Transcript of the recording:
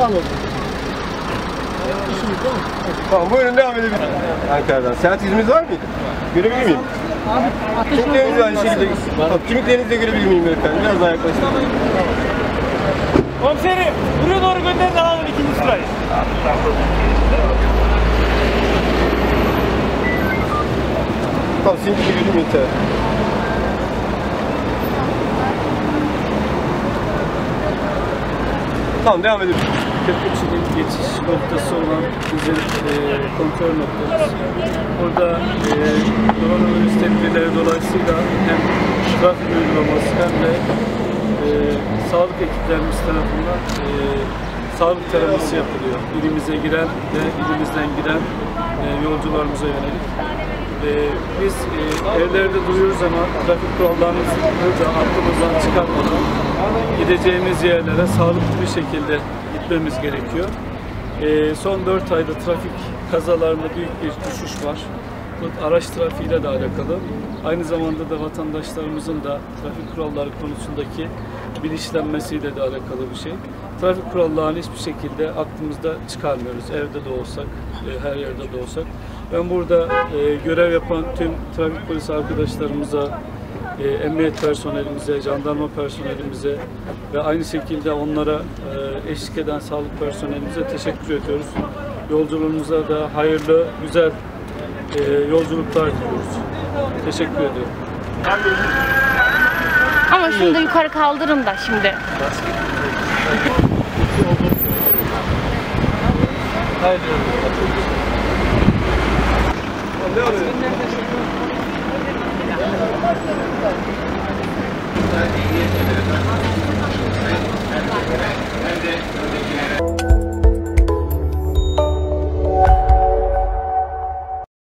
Anladım. İşiniz değil mi? Tamam buyurun devam edelim. Ankara'dan. Seyahat izniniz var mıydı? Görebilir miyim? Abi ateş Kimliklerinizi aynı şekilde. Tamam, kimliklerinizi de görebilir miyim efendim? Biraz daha yaklaşın. Komiserim, buraya doğru gönderin alalım ikinci sırayı. Tamam sizinki de göreyim yeter. Tamam devam edelim. Köprüçü'nün geçiş noktası olan bizim e, kontrol noktamız. Burada e, koronavirüs tedbirleri dolayısıyla hem trafik uygulaması hem de e, sağlık ekiplerimiz tarafından e, sağlık taraması yapılıyor. İlimize giren ve ilimizden giden e, yolcularımıza yönelik. E, biz e, evlerde duruyoruz ama trafik kurallarımızı da aklımızdan çıkarmadan gideceğimiz yerlere sağlıklı bir şekilde gitmemiz gerekiyor. E, son 4 ayda trafik kazalarında büyük bir düşüş var. Araç trafiğiyle de alakalı. Aynı zamanda da vatandaşlarımızın da trafik kuralları konusundaki bilinçlenmesiyle de alakalı bir şey. Trafik kurallarını hiçbir şekilde aklımızda çıkarmıyoruz. Evde de olsak, e, her yerde de olsak. Ben burada e, görev yapan tüm trafik polisi arkadaşlarımıza, e, emniyet personelimize, jandarma personelimize ve aynı şekilde onlara eşlik eden sağlık personelimize teşekkür ediyoruz. Yolculuğumuza da hayırlı, güzel e, yolculuklar diliyoruz. Teşekkür ediyorum. Ama şunu da yukarı kaldırın da şimdi. Tamam